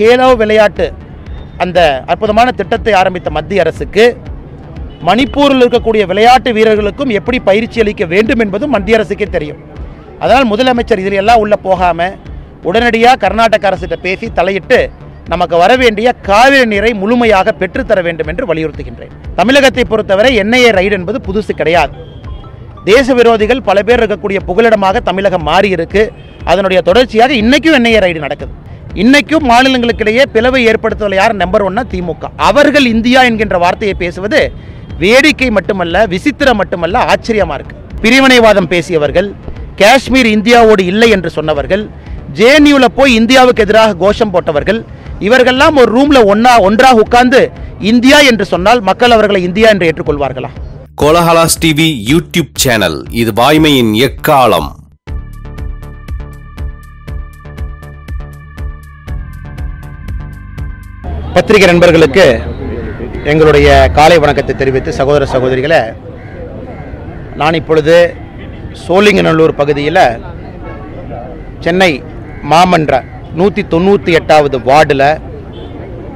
கேலோ விளையாட்டு அந்த அற்புதமான திட்டத்தை ஆரம்பித்த மத்திய அரசுக்கு மணிப்பூரில் இருக்கக்கூடிய விளையாட்டு வீரர்களுக்கும் எப்படி பயிற்சி அளிக்க வேண்டும் என்பதும் மத்திய அரசுக்கே தெரியும். அதனால் முதலமைச்சர் இதில் எல்லாம் உள்ள போகாமல் உடனடியாக கர்நாடக அரசிட்ட பேசி தலையிட்டு நமக்கு வர வேண்டிய காவிரி நீரை முழுமையாக பெற்றுத்தர வேண்டும் என்று வலியுறுத்துகின்றேன். தமிழகத்தை பொறுத்தவரை என்ஐஏ ரைடு என்பது புதுசு கிடையாது. தேச விரோதிகள் பல பேர் இருக்கக்கூடிய புகலிடமாக தமிழகம் மாறி இருக்கு அதனுடைய தொடர்ச்சியாக இன்னைக்கும் என்ஐஏ ரைடு நடக்குது. இன்னைக்கும் மாநிலங்களுக்கிடையே பிளவை ஏற்படுத்துவதில் யார்? நம்பர் ஒன்னா திமுக. அவர்கள் இந்தியா என்கின்ற வார்த்தையை பேசுவது வேடிக்கை மட்டுமல்ல விசித்திரம் மட்டுமல்ல ஆச்சரியமா இருக்கு. பிரிவினைவாதம் பேசியவர்கள் காஷ்மீர் இந்தியாவோடு இல்லை என்று சொன்னவர்கள் ஜேஎன்யூல போய் இந்தியாவுக்கு எதிராக கோஷம் போட்டவர்கள் இவர்கள்லாம் ஒரு ரூம்ல ஒன்னா ஒன்றாக உட்கார்ந்து இந்தியா என்று சொன்னால் மக்கள் அவர்களை இந்தியா என்று ஏற்றுக்கொள்வார்களா? கோலஹலாஸ் டிவி யூடியூப் சேனல் இது வாய்மையின் எக்காலம்? பத்திரிகை நண்பர்களுக்கு எங்களுடைய காலை வணக்கத்தை தெரிவித்து சகோதர சகோதரிகளை நான் இப்பொழுது சோழிங்கநல்லூர் பகுதியில் சென்னை மாமன்ற நூற்றி தொண்ணூற்றி எட்டாவது வார்டில்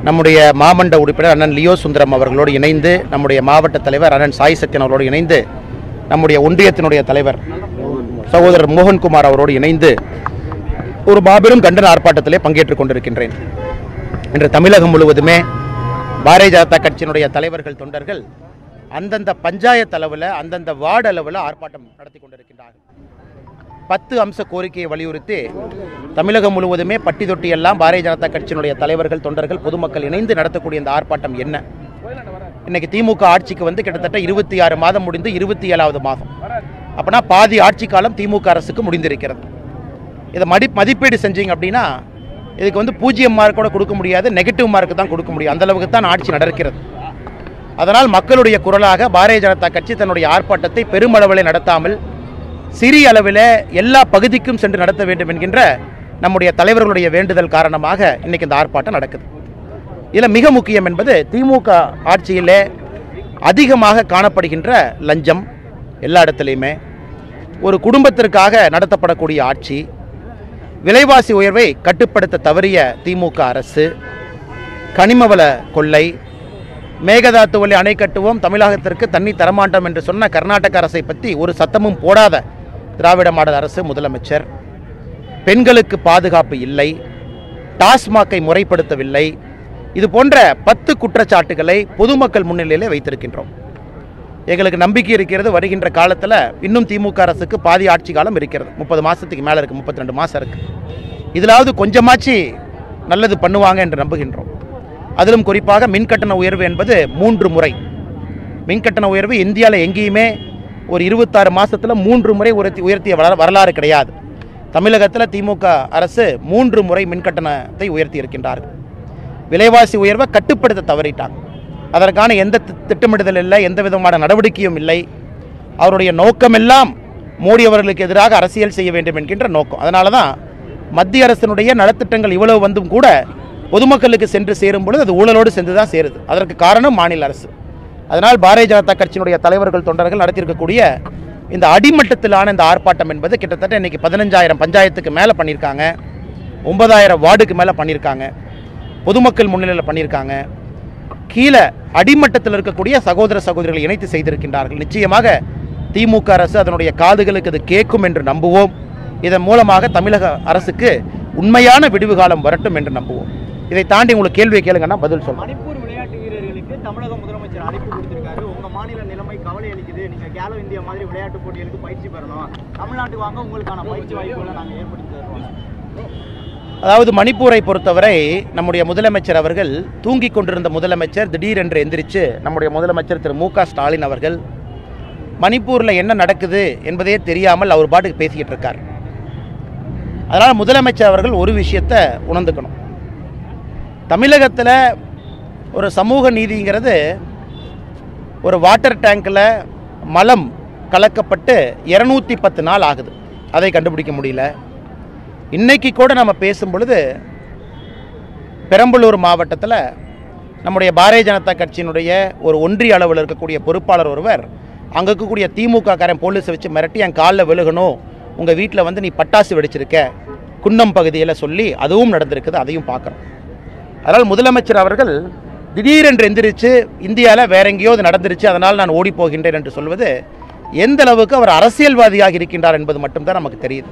நம்முடைய மாமன்ற உறுப்பினர் அண்ணன் லியோ சுந்தரம் அவர்களோடு இணைந்து நம்முடைய மாவட்ட தலைவர் அண்ணன் சாய் சத்யன் அவர்களோடு இணைந்து நம்முடைய ஒன்றியத்தினுடைய தலைவர் சகோதரர் மோகன்குமார் அவரோடு இணைந்து ஒரு மாபெரும் கண்டன ஆர்ப்பாட்டத்திலே பங்கேற்றுக் கொண்டிருக்கின்றேன். இன்று தமிழகம் முழுவதுமே பாரதிய ஜனதா கட்சியினுடைய தலைவர்கள் தொண்டர்கள் அந்தந்த பஞ்சாயத்து அளவில் அந்தந்த வார்டு அளவில் ஆர்ப்பாட்டம் நடத்தி கொண்டிருக்கின்றார்கள். பத்து அம்ச கோரிக்கையை வலியுறுத்தி தமிழகம் முழுவதுமே பட்டி தொட்டி எல்லாம் பாரதிய ஜனதா கட்சியினுடைய தலைவர்கள் தொண்டர்கள் பொதுமக்கள் இணைந்து நடத்தக்கூடிய இந்த ஆர்ப்பாட்டம் என்ன? இன்னைக்கு திமுக ஆட்சிக்கு வந்து கிட்டத்தட்ட இருபத்தி ஆறு மாதம் முடிந்து இருபத்தி ஏழாவது மாதம். அப்படின்னா பாதி ஆட்சி காலம் திமுக அரசுக்கு முடிந்திருக்கிறது. இதை மதி மதிப்பீடு செஞ்சீங்க அப்படின்னா இதுக்கு வந்து பூஜ்ஜியம் மார்க் கூட கொடுக்க முடியாது நெகட்டிவ் மார்க் தான் கொடுக்க முடியும். அந்தளவுக்கு தான் ஆட்சி நடக்கிறது. அதனால் மக்களுடைய குரலாக பாரதிய ஜனதா கட்சி தன்னுடைய ஆர்ப்பாட்டத்தை பெருமளவில் நடத்தாமல் சிறிய அளவில் எல்லா பகுதிக்கும் சென்று நடத்த வேண்டும் என்கின்ற நம்முடைய தலைவர்களுடைய வேண்டுதல் காரணமாக இன்றைக்கி இந்த ஆர்ப்பாட்டம் நடக்குது. இதில் மிக முக்கியம் என்பது திமுக ஆட்சியிலே அதிகமாக காணப்படுகின்ற லஞ்சம் எல்லா இடத்துலையுமே. ஒரு குடும்பத்திற்காக நடத்தப்படக்கூடிய ஆட்சி விலைவாசி உயர்வை கட்டுப்படுத்த தவறிய திமுக அரசு கனிமவள கொள்ளை மேகதாத்து வழி அணை கட்டுவோம் தமிழகத்திற்கு தண்ணி தரமாட்டோம் என்று சொன்ன கர்நாடக அரசை பற்றி ஒரு சத்தமும் போடாத திராவிட மாடல் அரசு முதலமைச்சர். பெண்களுக்கு பாதுகாப்பு இல்லை டாஸ்மாகை முறைப்படுத்தவில்லை. இது போன்ற பத்து குற்றச்சாட்டுகளை பொதுமக்கள் முன்னிலையிலே வைத்திருக்கின்றோம். எங்களுக்கு நம்பிக்கை இருக்கிறது வருகின்ற காலத்தில் இன்னும் திமுக அரசுக்கு பாதி ஆட்சி காலம் இருக்கிறது. முப்பது மாதத்துக்கு மேலே இருக்குது முப்பத்தி ரெண்டு மாதம் இருக்குது இதிலாவது கொஞ்சமாச்சு நல்லது பண்ணுவாங்க என்று நம்புகின்றோம். அதிலும் குறிப்பாக மின்கட்டண உயர்வு என்பது மூன்று முறை. மின்கட்டண உயர்வு இந்தியாவில் எங்கேயுமே ஒரு இருபத்தாறு மாதத்தில் மூன்று முறை உயர்த்தி உயர்த்திய வரலாறு கிடையாது. தமிழகத்தில் திமுக அரசு மூன்று முறை மின்கட்டணத்தை உயர்த்தி இருக்கின்றார்கள். விலைவாசி உயர்வை கட்டுப்படுத்த தவறிட்டாங்க. அதற்கான எந்த திட்டமிடுதல் இல்லை எந்த விதமான நடவடிக்கையும் இல்லை. அவருடைய நோக்கமெல்லாம் மோடி அவர்களுக்கு எதிராக அரசியல் செய்ய வேண்டும் என்கின்ற நோக்கம். அதனால தான் மத்திய அரசினுடைய நலத்திட்டங்கள் இவ்வளவு வந்தும் கூட பொதுமக்களுக்கு சென்று சேரும் பொழுது அது ஊழலோடு சென்று தான் சேருது. அதற்கு காரணம் மாநில அரசு. அதனால் பாரதிய ஜனதா கட்சியினுடைய தலைவர்கள் தொண்டர்கள் நடத்தியிருக்கக்கூடிய இந்த அடிமட்டத்திலான இந்த ஆர்ப்பாட்டம் என்பது கிட்டத்தட்ட இன்றைக்கி பதினஞ்சாயிரம் பஞ்சாயத்துக்கு மேலே பண்ணியிருக்காங்க. ஒன்பதாயிரம் வார்டுக்கு மேலே பண்ணியிருக்காங்க. பொதுமக்கள் முன்னிலையில் பண்ணியிருக்காங்க. கீழே அடிமட்டத்தில் இருக்கக்கூடிய சகோதர சகோதரிகளை இணைத்து செய்திருக்கின்றார்கள். நிச்சயமாக திமுக அரசு அதனுடைய காதுகளுக்கு அது கேட்கும் என்று நம்புவோம். இதன் மூலமாக தமிழக அரசுக்கு உண்மையான விடுவு காலம் வரட்டும் என்று நம்புவோம். இதை தாண்டி உங்களுக்கு கேள்வியை கேளுங்கன்னா பதில் சொல்லுங்கள் மணிப்பூர் விளையாட்டு வீரர்களுக்கு தமிழக முதலமைச்சர் அழைப்பு கொடுத்திருக்காரு. உங்க மாநில நிலைமை கவலை அளிக்குது. நீங்க கேலோ இந்தியா மாதிரி விளையாட்டு போட்டிகளுக்கு பயிற்சி பெறணும் தமிழ்நாட்டுக்கு வாங்க உங்களுக்கான பயிற்சி வாய்ப்புகளை நாங்கள் ஏற்படுத்தி தருவோம். அதாவது மணிப்பூரை பொறுத்தவரை நம்முடைய முதலமைச்சர் அவர்கள் தூங்கிக் கொண்டிருந்த முதலமைச்சர் திடீரென்று எந்திரிச்சு நம்முடைய முதலமைச்சர் திரு மு க ஸ்டாலின் அவர்கள் மணிப்பூரில் என்ன நடக்குது என்பதே தெரியாமல் அவர் பாட்டுக்கு பேசிக்கிட்டு இருக்கார். அதனால் முதலமைச்சர் அவர்கள் ஒரு விஷயத்தை உணர்ந்துக்கணும். தமிழகத்தில் ஒரு சமூக நீதிங்கிறது ஒரு வாட்டர் டேங்கில் மலம் கலக்கப்பட்டு இரநூத்தி பத்து நாள் ஆகுது. அதை கண்டுபிடிக்க முடியல. இன்றைக்கி கூட நம்ம பேசும் பொழுது பெரம்பலூர் மாவட்டத்தில் நம்முடைய பாரதிய ஜனதா கட்சியினுடைய ஒரு ஒன்றிய அளவில் இருக்கக்கூடிய பொறுப்பாளர் ஒருவர் அங்கே இருக்கக்கூடிய திமுக காரன் போலீஸை வச்சு மிரட்டி என் காலில் விழுகணும் உங்கள் வீட்டில் வந்து நீ பட்டாசு வெடிச்சிருக்க குன்னம் பகுதியில் சொல்லி அதுவும் நடந்திருக்குது அதையும் பார்க்குறோம். அதனால் முதலமைச்சர் அவர்கள் திடீரென்று எந்திரிச்சு இந்தியாவில் வேற எங்கேயோ அது நடந்துருச்சு அதனால் நான் ஓடி போகின்றேன் என்று சொல்வது எந்த அளவுக்கு அவர் அரசியல்வாதியாக இருக்கின்றார் என்பது மட்டும்தான் நமக்கு தெரியுது.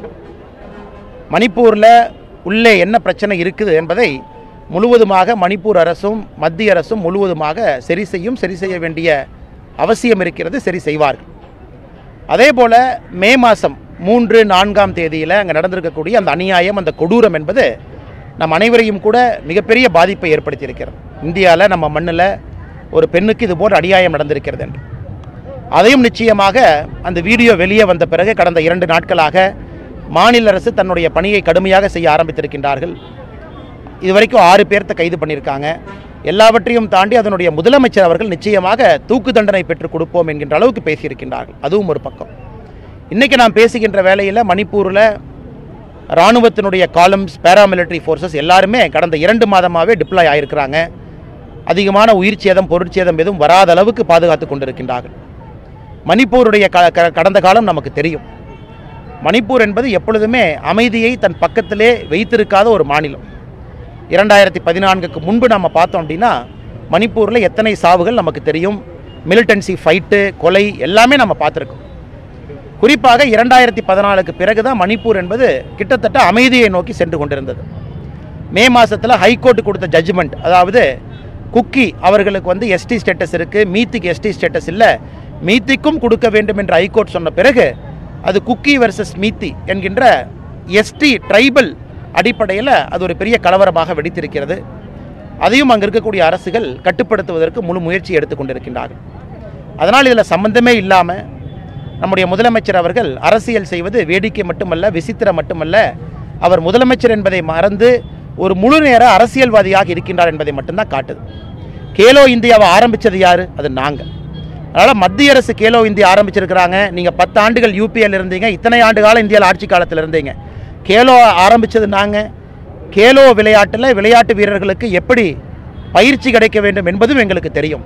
மணிப்பூரில் உள்ளே என்ன பிரச்சனை இருக்குது என்பதை முழுவதுமாக மணிப்பூர் அரசும் மத்திய அரசும் முழுவதுமாக சரி செய்யும் சரி செய்ய வேண்டிய அவசியம் இருக்கிறது சரி செய்வார்கள். அதே போல் மே மாதம் மூன்று நான்காம் தேதியில் அங்கே நடந்திருக்கக்கூடிய அந்த அநியாயம் அந்த கொடூரம் என்பது நம் அனைவரையும் கூட மிகப்பெரிய பாதிப்பை ஏற்படுத்தியிருக்கிறது. இந்தியாவில் நம்ம மண்ணில் ஒரு பெண்ணுக்கு இது போன்ற அநியாயம் நடந்திருக்கிறது என்று. அதையும் நிச்சயமாக அந்த வீடியோ வெளியே வந்த பிறகு கடந்த இரண்டு நாட்களாக மாநில அரசு தன்னுடைய பணியை கடுமையாக செய்ய ஆரம்பித்திருக்கின்றார்கள். இதுவரைக்கும் ஆறு பேர்த்த கைது பண்ணியிருக்காங்க. எல்லாவற்றையும் தாண்டி அதனுடைய முதலமைச்சர் அவர்கள் நிச்சயமாக தூக்கு தண்டனை பெற்றுக் கொடுப்போம் என்கின்ற அளவுக்கு பேசியிருக்கின்றார்கள். அதுவும் ஒரு பக்கம். இன்றைக்கி நாம் பேசுகின்ற வேளையில் மணிப்பூரில் இராணுவத்தினுடைய காலம்ஸ் பேராமிலிட்டரி ஃபோர்ஸஸ் எல்லாருமே கடந்த இரண்டு மாதமாகவே டிப்ளாய் ஆகியிருக்கிறாங்க அதிகமான உயிர் சேதம் பொருட்சேதம் எதுவும் வராத அளவுக்கு பாதுகாத்து கொண்டிருக்கின்றார்கள். மணிப்பூருடைய க க- கடந்த காலம் நமக்கு தெரியும். மணிப்பூர் என்பது எப்பொழுதுமே அமைதியை தன் பக்கத்திலே வைத்திருக்காத ஒரு மாநிலம். இரண்டாயிரத்தி பதினான்குக்கு முன்பு நம்ம பார்த்தோம் அப்படின்னா மணிப்பூரில் எத்தனை சாவுகள் நமக்கு தெரியும்? மிலிட்டன்சி ஃபைட்டு கொலை எல்லாமே நம்ம பார்த்துருக்கோம். குறிப்பாக இரண்டாயிரத்தி பதினாலுக்கு பிறகு தான் மணிப்பூர் என்பது கிட்டத்தட்ட அமைதியை நோக்கி சென்று கொண்டிருந்தது. மே மாதத்தில் ஹைகோர்ட் கொடுத்த ஜட்ஜ்மெண்ட் அதாவது குக்கி அவர்களுக்கு வந்து எஸ்டி ஸ்டேட்டஸ் இருக்குது மீத்திக்கு எஸ்டி ஸ்டேட்டஸ் இல்லை மீத்திக்கும் கொடுக்க வேண்டும் என்று ஹைகோர்ட் சொன்ன பிறகு அது குக்கி வெர்சஸ் மீத்தி என்கின்ற எஸ்டி ட்ரைபல் அடிப்படையில் அது ஒரு பெரிய கலவரமாக வெடித்திருக்கிறது. அதையும் அங்கே இருக்கக்கூடிய அரசுகள் கட்டுப்படுத்துவதற்கு முழு முயற்சி எடுத்துக்கொண்டிருக்கின்றார்கள் அதனால் இதில் சம்பந்தமே இல்லாமல் நம்முடைய முதலமைச்சர் அவர்கள் அரசியல் செய்வது வேடிக்கை மட்டுமல்ல விசித்திரம் மட்டுமல்ல அவர் முதலமைச்சர் என்பதை மறந்து ஒரு முழு நேர அரசியல்வாதியாக இருக்கின்றார் என்பதை மட்டும்தான் காட்டுது. கேலோ இந்தியாவை ஆரம்பித்தது யார்? அது நாங்கள் அதனால் மத்திய அரசு கேலோ இந்தியா ஆரம்பிச்சிருக்கிறாங்க. நீங்கள் பத்து ஆண்டுகள் யூபிஎல் இருந்தீங்க. இத்தனை ஆண்டு காலம் இந்தியாவில் ஆட்சி காலத்தில் இருந்தீங்க. கேலோ ஆரம்பித்தது நாங்கள் கேலோ விளையாட்டில் விளையாட்டு வீரர்களுக்கு எப்படி பயிற்சி கிடைக்க வேண்டும் என்பதும் எங்களுக்கு தெரியும்.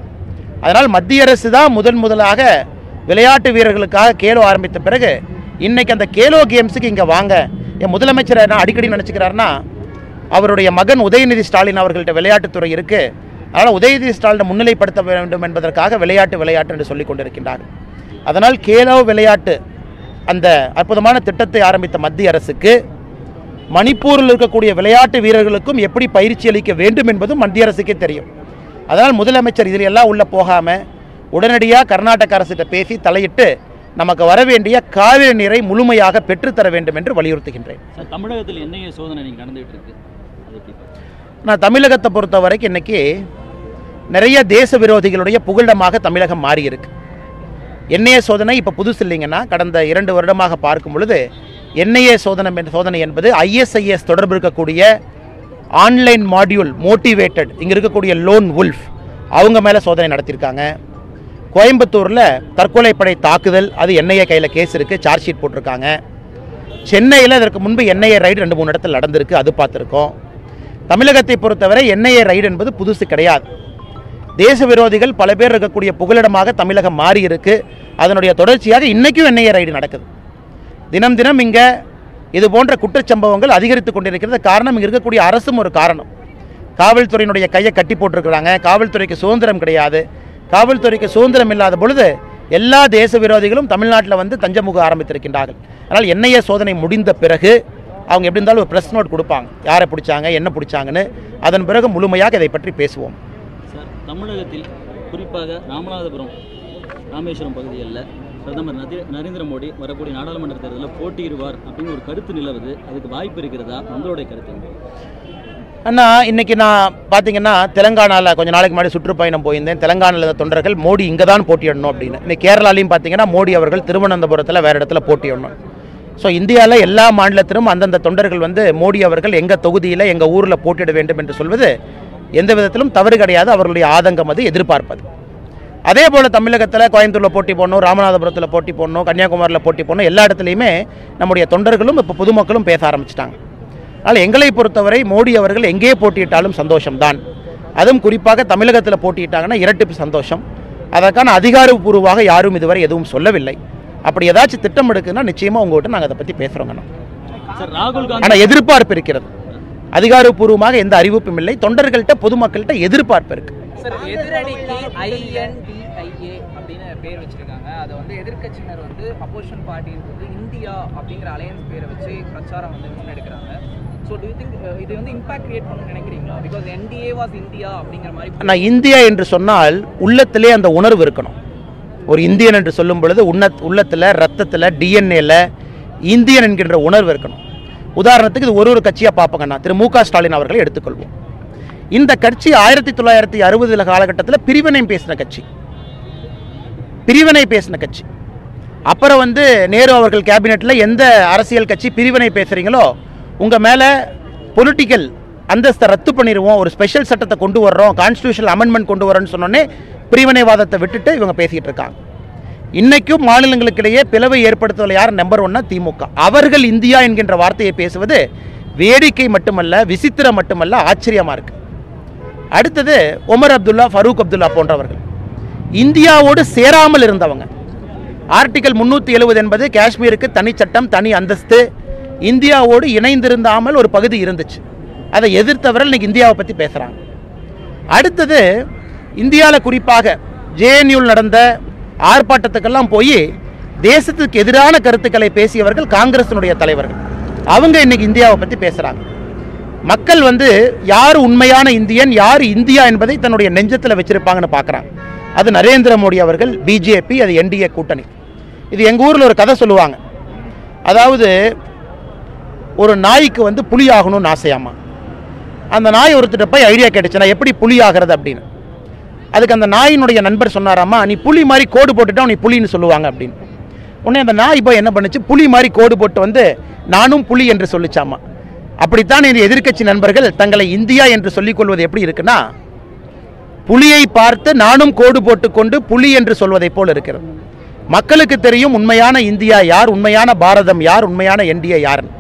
அதனால் மத்திய அரசு தான் முதன் முதலாக விளையாட்டு வீரர்களுக்காக கேலோ ஆரம்பித்த பிறகு இன்றைக்கி அந்த கேலோ கேம்ஸுக்கு இங்கே வாங்க. என் முதலமைச்சர் என்ன அடிக்கடி நினச்சிக்கிறாருன்னா அவருடைய மகன் உதயநிதி ஸ்டாலின் அவர்கள்ட்ட விளையாட்டுத்துறை இருக்குது அதனால் உதயநிதி ஸ்டாலினை முன்னிலைப்படுத்த வேண்டும் என்பதற்காக விளையாட்டு விளையாட்டு என்று சொல்லிக் கொண்டிருக்கின்றார்கள் அதனால் கேலோ விளையாட்டு அந்த அற்புதமான திட்டத்தை ஆரம்பித்த மத்திய அரசுக்கு மணிப்பூரில் இருக்கக்கூடிய விளையாட்டு வீரர்களுக்கும் எப்படி பயிற்சி அளிக்க வேண்டும் என்பதும் மத்திய அரசுக்கே தெரியும். அதனால் முதலமைச்சர் இதில் எல்லாம் உள்ள போகாமல் உடனடியாக கர்நாடக அரசிட்ட பேசி தலையிட்டு நமக்கு வர வேண்டிய காவிரி நீரை முழுமையாக பெற்றுத்தர வேண்டும் என்று வலியுறுத்துகின்றேன். தமிழகத்தில் என்ஐஏ சோதனை நடந்துகிட்டு இருக்கு? நான் தமிழகத்தை பொறுத்த வரைக்கும் இன்னைக்கு நிறைய தேச விரோதிகளுடைய புகலிடமாக தமிழகம் மாறியிருக்கு. என்ஐஏ சோதனை இப்போ புதுசு இல்லைங்கன்னா கடந்த இரண்டு வருடமாக பார்க்கும் பொழுது என்ஐஏ சோதனை சோதனை என்பது ஐஎஸ்ஐஎஸ் தொடர்பு இருக்கக்கூடிய ஆன்லைன் மாடியூல் மோட்டிவேட்டட் இங்கே இருக்கக்கூடிய லோன் உல்ஃப் அவங்க மேலே சோதனை நடத்தியிருக்காங்க கோயம்புத்தூரில் தற்கொலைப்படை தாக்குதல் அது என்ஐஏ கையில் கேஸ் இருக்குது சார்ஜ் ஷீட் போட்டிருக்காங்க. சென்னையில் இதற்கு முன்பு என்ஐஏ ரைடு ரெண்டு மூணு இடத்துல நடந்திருக்கு அது பார்த்துருக்கோம். தமிழகத்தை பொறுத்தவரை என்ஐஏ ரைடு என்பது புதுசு கிடையாது. தேச விரோதிகள் பல பேர் இருக்கக்கூடிய புகலிடமாக தமிழகம் மாறி இருக்கு அதனுடைய தொடர்ச்சியாக இன்றைக்கும் என்ஐஏ ரைடு நடக்குது. தினம் தினம் இங்கே இது போன்ற குற்றச்சம்பவங்கள் அதிகரித்து கொண்டிருக்கிறது. காரணம் இங்கே இருக்கக்கூடிய அரசும் ஒரு காரணம். காவல்துறையினுடைய கையை கட்டி போட்டிருக்கிறாங்க. காவல்துறைக்கு சுதந்திரம் கிடையாது. காவல்துறைக்கு சுதந்திரம் இல்லாத பொழுது எல்லா தேச விரோதிகளும் தமிழ்நாட்டில் வந்து தஞ்சமுக ஆரம்பித்திருக்கின்றார்கள். அதனால் என்ஐஏ சோதனை முடிந்த பிறகு அவங்க எப்படி இருந்தாலும் ஒரு ப்ரெஸ் நோட் கொடுப்பாங்க. யாரை பிடிச்சாங்க என்ன பிடிச்சாங்கன்னு. அதன் பிறகு முழுமையாக இதை பற்றி பேசுவோம். தமிழகத்தில் குறிப்பாக ராமநாதபுரம் ராமேஸ்வரம் பகுதிகளில் பிரதமர் நதி நரேந்திர மோடி வரக்கூடிய நாடாளுமன்ற தேர்தலில் போட்டியிடுவார் அப்படின்னு ஒரு கருத்து நிலவுது. அதுக்கு வாய்ப்பு இருக்கிறதா? உங்களுடைய கருத்து அண்ணா இன்னைக்கு நான் பார்த்தீங்கன்னா தெலங்கானாவில் கொஞ்சம் நாளைக்கு முன்னாடி சுற்றுப்பயணம் போயிருந்தேன். தெலங்கானாவில் தொண்டர்கள் மோடி இங்கே தான் போட்டியிடணும் அப்படின்னு. இன்னைக்கு கேரளாலையும் பார்த்தீங்கன்னா மோடி அவர்கள் திருவனந்தபுரத்தில் வேறு இடத்துல போட்டியிடணும். ஸோ இந்தியாவில் எல்லா மாநிலத்திலும் அந்தந்த தொண்டர்கள் வந்து மோடி அவர்கள் எங்கள் தொகுதியில் எங்கள் ஊரில் போட்டியிட வேண்டும் என்று சொல்வது எந்த விதத்திலும் தவறு கிடையாது. அவர்களுடைய ஆதங்கம் அது எதிர்பார்ப்பது. அதே போல் தமிழகத்தில் கோயம்புத்தூரில் போட்டி போடணும் ராமநாதபுரத்தில் போட்டி போடணும் கன்னியாகுமரியில் போட்டி போடணும் எல்லா இடத்துலையுமே நம்முடைய தொண்டர்களும் இப்போ பொதுமக்களும் பேச ஆரம்பிச்சிட்டாங்க. அதனால் எங்களை பொறுத்தவரை மோடி அவர்கள் எங்கே போட்டியிட்டாலும் சந்தோஷம்தான். அதுவும் குறிப்பாக தமிழகத்தில் போட்டியிட்டாங்கன்னா இரட்டிப்பு சந்தோஷம். அதற்கான அதிகாரப்பூர்வமாக யாரும் இதுவரை எதுவும் சொல்லவில்லை. அப்படி ஏதாச்சும் திட்டம் எடுக்குன்னா நிச்சயமாக உங்கள்கிட்ட நாங்கள் அதை பற்றி பேசுகிறோங்கண்ணா ஆனால் எதிர்பார்ப்பு இருக்கிறது. அதிகாரப்பூர்வமாக எந்த அறிவிப்பும் இல்லை. தொண்டர்கள்ட்ட பொதுமக்கள்கிட்ட எதிர்பார்ப்பு இருக்கு. பேர் வச்சிருக்காங்க. அதை வந்து எதிர்க்கட்சியினர் வந்து அப்போசிஷன் பார்ட்டிஸ் வந்து இந்தியா அப்படிங்கிற அலையன்ஸ் பேரை வச்சு பிரச்சாரம் வந்து முன்னெடுக்கிறாங்க. மாதிரி நான் இந்தியா என்று சொன்னால் உள்ளத்திலே அந்த உணர்வு இருக்கணும். ஒரு இந்தியன் என்று சொல்லும் பொழுது உன்ன உள்ளத்தில் ரத்தத்தில் டிஎன்ஏல இந்தியன் என்கின்ற உணர்வு இருக்கணும். உதாரணத்துக்கு இது ஒரு ஒரு கட்சியாக பார்ப்போங்கண்ணா. திரு மு க ஸ்டாலின் அவர்களை எடுத்துக்கொள்வோம். இந்த கட்சி ஆயிரத்தி தொள்ளாயிரத்தி அறுபதுல காலகட்டத்தில் பிரிவினை பேசின கட்சி. பிரிவினை பேசின கட்சி. அப்புறம் வந்து நேரு அவர்கள் கேபினெட்டில் எந்த அரசியல் கட்சி பிரிவினை பேசுகிறீங்களோ உங்கள் மேலே பொலிட்டிக்கல் அந்தஸ்தை ரத்து பண்ணிடுவோம் ஒரு ஸ்பெஷல் சட்டத்தை கொண்டு வர்றோம் கான்ஸ்டியூஷன் அமெண்ட்மெண்ட் கொண்டு வரோன்னு சொன்னோன்னே பிரிவினைவாதத்தை விட்டுட்டு இவங்க பேசிகிட்டு இருக்காங்க. இன்னைக்கும் மாநிலங்களுக்கிடையே பிளவை ஏற்படுத்துவதில் யார் நம்பர் ஒன்னா திமுக. அவர்கள் இந்தியா என்கின்ற வார்த்தையை பேசுவது வேடிக்கை மட்டுமல்ல விசித்திரம் மட்டுமல்ல ஆச்சரியமாக இருக்கு. அடுத்தது உமர் அப்துல்லா ஃபரூக் அப்துல்லா போன்றவர்கள். இந்தியாவோடு சேராமல் இருந்தவங்க. ஆர்டிகல் முன்னூற்றி எழுபது என்பது காஷ்மீருக்கு தனி சட்டம் தனி அந்தஸ்து. இந்தியாவோடு இணைந்திருந்தாமல் ஒரு பகுதி இருந்துச்சு. அதை எதிர்த்தவர்கள் இன்னைக்கு இந்தியாவை பற்றி பேசுகிறாங்க அடுத்தது இந்தியாவில் குறிப்பாக ஜேஎன்யூவில் நடந்த ஆர்ப்பாட்டத்துக்கெல்லாம் போய் தேசத்துக்கு எதிரான கருத்துக்களை பேசியவர்கள் காங்கிரசினுடைய தலைவர்கள். அவங்க இன்னைக்கு இந்தியாவை பற்றி பேசுகிறாங்க மக்கள் வந்து யார் உண்மையான இந்தியன் யார் இந்தியா என்பதை தன்னுடைய நெஞ்சத்தில் வச்சிருப்பாங்கன்னு பார்க்குறாங்க அது நரேந்திர மோடி அவர்கள் பிஜேபி அது என்டிஏ கூட்டணி. இது எங்கள் ஊரில் ஒரு கதை சொல்லுவாங்க. அதாவது ஒரு நாய்க்கு வந்து புலி ஆகணும்னு ஆசையாமா? அந்த நாய் ஒருத்தர் போய் ஐடியா கேட்டுச்சுன்னா எப்படி புலி ஆகிறது அப்படின்னு. அதுக்கு அந்த நாயினுடைய நண்பர் சொன்னாராம்மா நீ புலி மாதிரி கோடு போட்டுட்டா நீ புலின்னு சொல்லுவாங்க அப்படின்னு. உடனே அந்த நாய் இப்போ என்ன பண்ணுச்சு? புலி மாதிரி கோடு போட்டு வந்து நானும் புலி என்று சொல்லிச்சாமா அப்படித்தான் இந்த எதிர்க்கட்சி நண்பர்கள் தங்களை இந்தியா என்று சொல்லிக் கொள்வது எப்படி இருக்குன்னா புலியை பார்த்து நானும் கோடு போட்டுக்கொண்டு புலி என்று சொல்வதைப் போல் இருக்கிறது. மக்களுக்கு தெரியும் உண்மையான இந்தியா யார் உண்மையான பாரதம் யார் உண்மையான என்டிஏ யாருன்னு.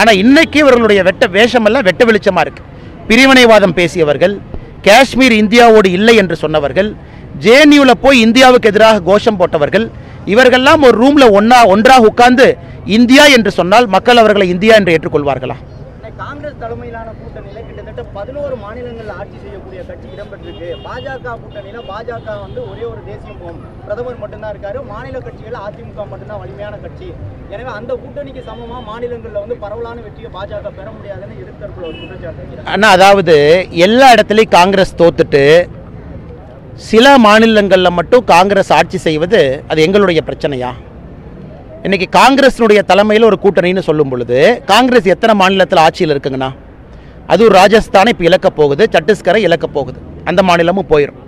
ஆனால் இன்னைக்கு இவர்களுடைய வெட்ட வேஷமெல்லாம் வெட்ட வெளிச்சமாக இருக்குது பிரிவினைவாதம் பேசியவர்கள் காஷ்மீர் இந்தியாவோடு இல்லை என்று சொன்னவர்கள் ஜேஎன்யூவில் போய் இந்தியாவுக்கு எதிராக கோஷம் போட்டவர்கள் இவர்கள்லாம் ஒரு ரூமில் ஒன்றா ஒன்றாக உட்கார்ந்து இந்தியா என்று சொன்னால் மக்கள் அவர்களை இந்தியா என்று ஏற்றுக்கொள்வார்களா? காங்கிரஸ் தலைமையிலான கூட்டணியில் பதினோரு மாநிலங்களில் ஆட்சி செய்யக்கூடிய கட்சி இடம்பெற்றிருக்கு. பாஜக கூட்டணியில பாஜக வந்து ஒரே ஒரு தேசிய பிரதமர் மட்டும்தான் இருக்காரு. மாநில கட்சிகள் அதிமுக மட்டும்தான் வலிமையான கட்சி. எனவே அந்த கூட்டணிக்கு சமமா மாநிலங்களில் வந்து பரவலான வெற்றியை பாஜக பெற முடியாதுன்னு எதிர்த்தரப்புல ஒரு குற்றச்சாட்டு அண்ணா அதாவது எல்லா இடத்துலையும் காங்கிரஸ் தோத்துட்டு சில மாநிலங்களில் மட்டும் காங்கிரஸ் ஆட்சி செய்வது அது எங்களுடைய பிரச்சனையா? இன்னைக்கு காங்கிரஸினுடைய தலைமையில் ஒரு கூட்டணின்னு சொல்லும் பொழுது காங்கிரஸ் எத்தனை மாநிலத்தில் ஆட்சியில் இருக்குங்கண்ணா? அதுவும் ராஜஸ்தானை இப்போ இழக்கப் போகுது சத்தீஸ்கரை இழக்கப் போகுது. அந்த மாநிலமும் போயிடும்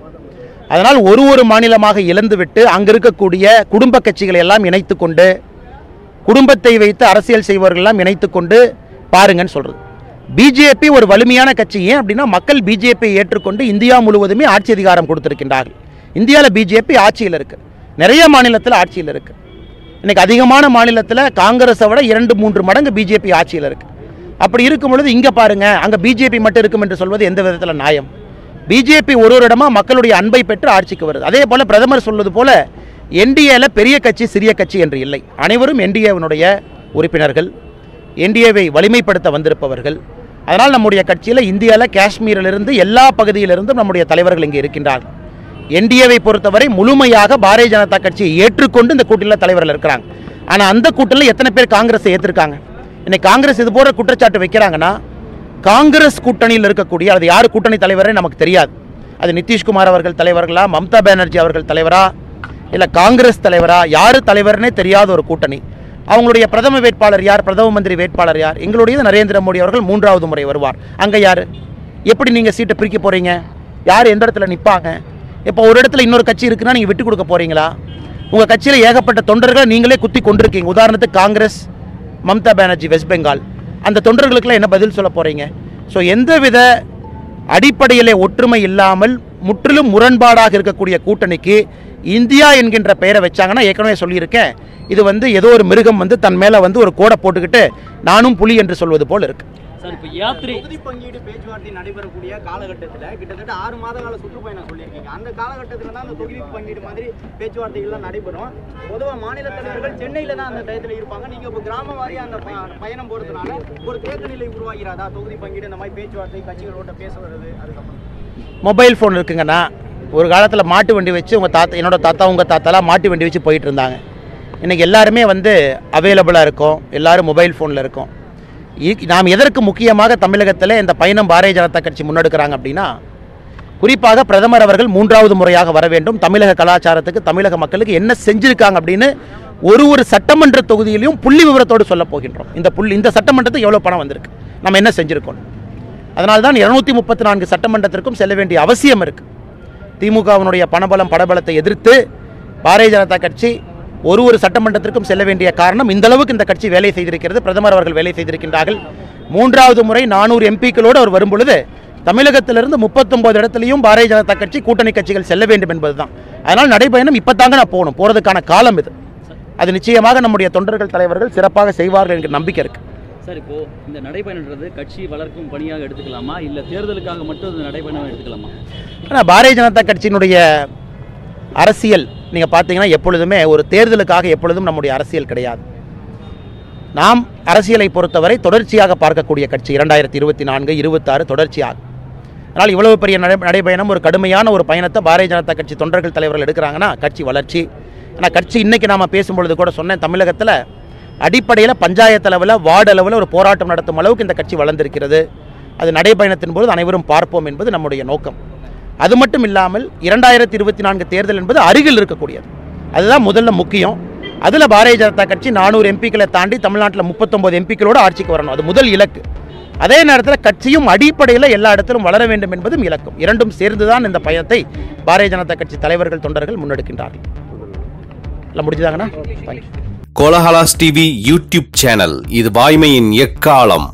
அதனால் ஒரு ஒரு மாநிலமாக இழந்துவிட்டு அங்கே இருக்கக்கூடிய குடும்ப கட்சிகளை எல்லாம் இணைத்து கொண்டு குடும்பத்தை வைத்து அரசியல் செய்பவர்கள் எல்லாம் இணைத்து கொண்டு பாருங்கன்னு சொல்கிறது பிஜேபி ஒரு வலிமையான கட்சி. ஏன் அப்படின்னா மக்கள் பிஜேபியை ஏற்றுக்கொண்டு இந்தியா முழுவதுமே ஆட்சி அதிகாரம் கொடுத்திருக்கின்றார்கள். இந்தியாவில் பிஜேபி ஆட்சியில் இருக்குது நிறைய மாநிலத்தில் ஆட்சியில் இருக்குது இன்றைக்கி அதிகமான மாநிலத்தில் காங்கிரஸை விட இரண்டு மூன்று மடங்கு பிஜேபி ஆட்சியில் இருக்குது அப்படி இருக்கும் பொழுது இங்கே பாருங்கள் அங்கே பிஜேபி மட்டும் இருக்கும் என்று சொல்வது எந்த விதத்தில் நியாயம்? பிஜேபி ஒரு ஒரு இடமா மக்களுடைய அன்பை பெற்று ஆட்சிக்கு வருது. அதே போல் பிரதமர் சொல்வது போல என்டிஏல பெரிய கட்சி சிறிய கட்சி என்று இல்லை. அனைவரும் என்டிஏவினுடைய உறுப்பினர்கள். என்டிஏவை வலிமைப்படுத்த வந்திருப்பவர்கள். அதனால் நம்முடைய கட்சியில் இந்தியாவில் காஷ்மீரிலிருந்து எல்லா பகுதியிலிருந்தும் நம்முடைய தலைவர்கள் இங்கே இருக்கின்றார்கள். என்டிஏவை பொறுத்தவரை முழுமையாக பாரதிய ஜனதா கட்சியை ஏற்றுக்கொண்டு இந்த கூட்டணியில் தலைவர்கள் இருக்கிறாங்க. ஆனால் அந்த கூட்டணியில் எத்தனை பேர் காங்கிரஸை ஏற்றிருக்காங்க இன்னைக்கு காங்கிரஸ் இது போன்ற குற்றச்சாட்டு வைக்கிறாங்கன்னா காங்கிரஸ் கூட்டணியில் இருக்கக்கூடிய அது யார் கூட்டணி தலைவரே நமக்கு தெரியாது. அது நிதிஷ்குமார் அவர்கள் தலைவர்களா மம்தா பானர்ஜி அவர்கள் தலைவரா இல்லை காங்கிரஸ் தலைவரா யார் தலைவர்னே தெரியாத ஒரு கூட்டணி. அவங்களுடைய பிரதம வேட்பாளர் யார் பிரதம மந்திரி வேட்பாளர் யார்? எங்களுடைய நரேந்திர மோடி அவர்கள் மூன்றாவது முறை வருவார். அங்கே யார்? எப்படி நீங்கள் சீட்டை பிரிக்க போகிறீங்க யார் எந்த இடத்துல நிற்பாங்க இப்போ ஒரு இடத்துல இன்னொரு கட்சி இருக்குன்னா நீங்கள் விட்டு கொடுக்க போகிறீங்களா உங்கள் கட்சியில் ஏகப்பட்ட தொண்டர்களை நீங்களே குத்தி கொண்டிருக்கீங்க. உதாரணத்துக்கு காங்கிரஸ் மம்தா பானர்ஜி வெஸ்ட் பெங்கால் அந்த தொண்டர்களுக்கெல்லாம் என்ன பதில் சொல்ல போகிறீங்க ஸோ எந்தவித அடிப்படையிலே ஒற்றுமை இல்லாமல் முற்றிலும் முரண்பாடாக இருக்கக்கூடிய கூட்டணிக்கு இந்தியா என்கின்ற பெயரை வச்சாங்கன்னா ஏற்கனவே சொல்லியிருக்கேன். இது வந்து ஏதோ ஒரு மிருகம் வந்து தன் மேலே வந்து ஒரு கோடை போட்டுக்கிட்டு நானும் புலி என்று சொல்வது போல் இருக்கு. சார் இப்போ யாத்திரை தொகுதி பங்கீடு பேச்சுவார்த்தை நடைபெறக்கூடிய காலகட்டத்தில் கிட்டத்தட்ட ஆறு மாத கால சுற்றுப்பயணம் சொல்லியிருக்கீங்க. அந்த காலகட்டத்தில் தான் அந்த தொகுதி பங்கீடு மாதிரி பேச்சுவார்த்தைகள்லாம் நடைபெறும். பொதுவாக மாநில தலைவர்கள் சென்னையில் தான் அந்த டயத்தில் இருப்பாங்க. நீங்கள் இப்போ கிராம வாரியாக அந்த பயணம் போகிறதுனால ஒரு தேக்க நிலை உருவாகிறாதா? தொகுதி பங்கீடு இந்த மாதிரி பேச்சுவார்த்தை கட்சிகளோட பேச வருது அதுக்கப்புறம். மொபைல் ஃபோன் இருக்குங்கண்ணா. ஒரு காலத்தில் மாட்டு வண்டி வச்சு உங்கள் தாத்தா என்னோட தாத்தா உங்கள் தாத்தாலாம் மாட்டு வண்டி வச்சு போயிட்டு இருந்தாங்க. இன்றைக்கி எல்லாருமே வந்து அவைலபிளாக இருக்கும். எல்லாரும் மொபைல் ஃபோனில் இருக்கும். நாம் எதற்கு முக்கியமாக தமிழகத்தில் இந்த பயணம் பாரதிய ஜனதா கட்சி முன்னெடுக்கிறாங்க அப்படின்னா குறிப்பாக பிரதமர் அவர்கள் மூன்றாவது முறையாக வர வேண்டும். தமிழக கலாச்சாரத்துக்கு தமிழக மக்களுக்கு என்ன செஞ்சிருக்காங்க அப்படின்னு ஒரு ஒரு சட்டமன்ற தொகுதியிலையும் புள்ளி விவரத்தோடு சொல்ல போகின்றோம். இந்த புள்ளி இந்த சட்டமன்றத்துக்கு எவ்வளோ பணம் வந்திருக்கு? நம்ம என்ன செஞ்சுருக்கோம்? அதனால தான் இருநூத்தி முப்பத்தி நான்கு சட்டமன்றத்திற்கும் செல்ல வேண்டிய அவசியம் இருக்குது திமுகவினுடைய பணபலம் படபலத்தை எதிர்த்து பாரதிய ஜனதா கட்சி ஒரு ஒரு சட்டமன்றத்திற்கும் செல்ல வேண்டிய காரணம் இந்த அளவுக்கு இந்த கட்சி வேலை செய்திருக்கிறது. பிரதமர் அவர்கள் வேலை செய்திருக்கின்றார்கள். மூன்றாவது முறை நானூறு எம்பிக்களோடு அவர் வரும்பொழுது தமிழகத்திலிருந்து முப்பத்தொன்பது இடத்துலையும் பாரதிய ஜனதா கட்சி கூட்டணி கட்சிகள் செல்ல வேண்டும் என்பதுதான். அதனால் நடைபயணம் இப்போதாங்க நான் போகணும். போகிறதுக்கான காலம் இது. அது நிச்சயமாக நம்முடைய தொண்டர்கள் தலைவர்கள் சிறப்பாக செய்வார்கள் என்கிற நம்பிக்கை இருக்கு. சார் இப்போ இந்த நடைபயணன்றது கட்சி வளர்க்கும் பணியாக எடுத்துக்கலாமா? இல்லை தேர்தலுக்காக மட்டும் இந்த நடைபயணம் எடுத்துக்கலாமா? ஆனால் பாரதிய ஜனதா கட்சியினுடைய அரசியல் நீங்கள் பார்த்தீங்கன்னா எப்பொழுதுமே ஒரு தேர்தலுக்காக எப்பொழுதும் நம்முடைய அரசியல் கிடையாது. நாம் அரசியலை பொறுத்தவரை தொடர்ச்சியாக பார்க்கக்கூடிய கட்சி இரண்டாயிரத்தி இருபத்தி நான்கு இருபத்தாறு தொடர்ச்சியாக. அதனால் இவ்வளவு பெரிய நடை நடைபயணம் ஒரு கடுமையான ஒரு பயணத்தை பாரதிய ஜனதா கட்சி தொண்டர்கள் தலைவர்கள் எடுக்கிறாங்கன்னா கட்சி வளர்ச்சி. ஆனால் கட்சி இன்றைக்கி நாம் பேசும்பொழுது கூட சொன்னேன் தமிழகத்தில் அடிப்படையில் பஞ்சாயத்து அளவில் வார்டு அளவில் ஒரு போராட்டம் நடத்தும் அளவுக்கு இந்த கட்சி வளர்ந்திருக்கிறது. அது நடைபயணத்தின் போது அனைவரும் பார்ப்போம் என்பது நம்முடைய நோக்கம். அது மட்டும் இல்லாமல் இரண்டாயிரத்தி இருபத்தி நான்கு தேர்தல் என்பது அருகில் இருக்கக்கூடியது. அதுதான் முதல்ல முக்கியம். அதில் பாரதிய ஜனதா கட்சி நானூறு எம்பிக்களை தாண்டி தமிழ்நாட்டில் முப்பத்தொம்பது எம்பிக்களோடு ஆட்சிக்கு வரணும். அது முதல் இலக்கு. அதே நேரத்தில் கட்சியும் அடிப்படையில் எல்லா இடத்திலும் வளர வேண்டும் என்பதும் இலக்கும். இரண்டும் சேர்ந்துதான் இந்த பயணத்தை பாரதிய ஜனதா கட்சி தலைவர்கள் தொண்டர்கள் முன்னெடுக்கின்றார்கள். எல்லாம் முடிஞ்சுதாங்கண்ணா? Kolahalas TV YouTube channel. இது வாய்மையின் எக்காலம்.